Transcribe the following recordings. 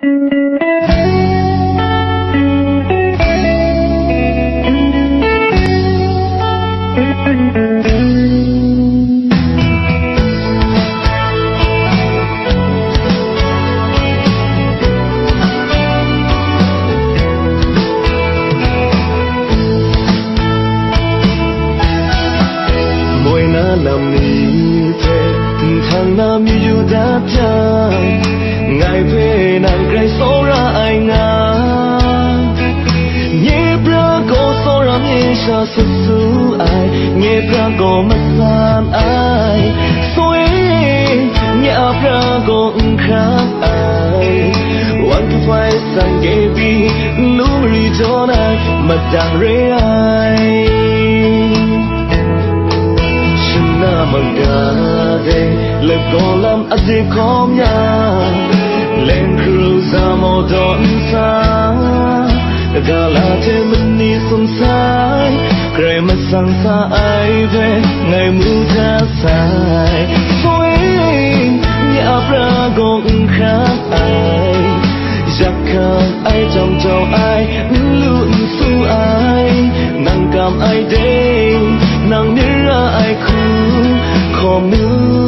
嗯嗯嗯嗯嗯嗯嗯嗯嗯嗯 ngày về nàng cho số ra ai nghe bra cô mất gian ai. Soi nghe pra go khác ai. Quan cứ phải sang ghế bi, nụ ri cho nàng mất dang rê ai. Shina manga de le go khó a lên kom ra len đón xa don sa Gala te đi sum sai Kray mất sang sa ai ve Ngày mưa ra sai Thôi, Nhà ra gong khác ai. Giặc khăn ai trong châu ai Luôn su ai. Nàng cảm ai đây Nàng nira ai khu Khó mưa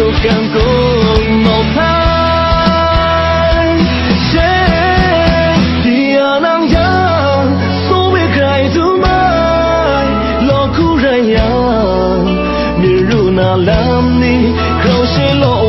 都敢共冒牌。第二能呀，所谓该怎么，老古人呀，面如那蓝泥，口是落。